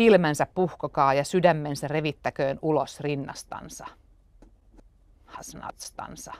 silmänsä puhkokaa ja sydämensä revittäköön ulos rinnastansa. Hasnatstansa.